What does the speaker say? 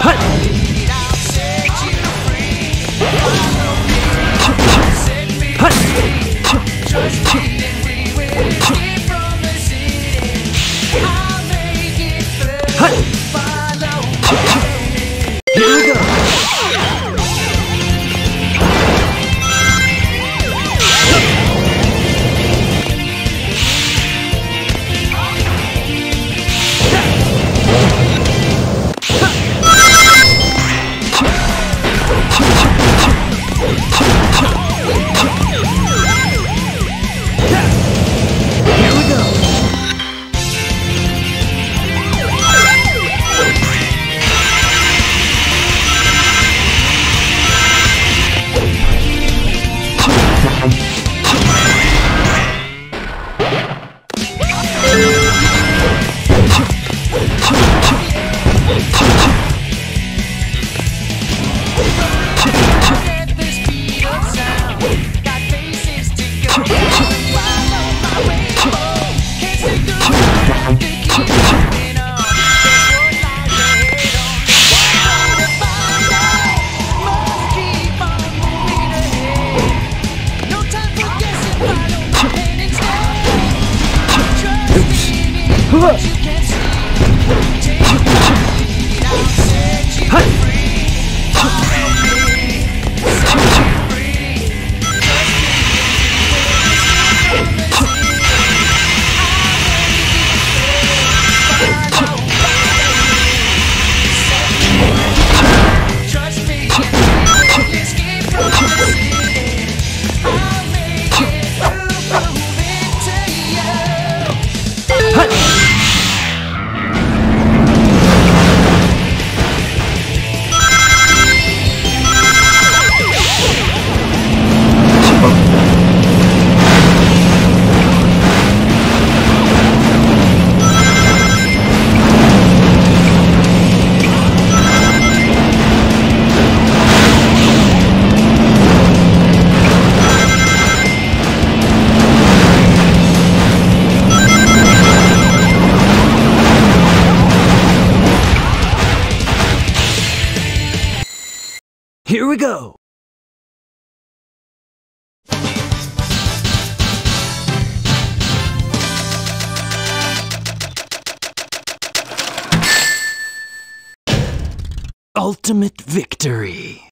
Here はい。Here we go! Ultimate victory!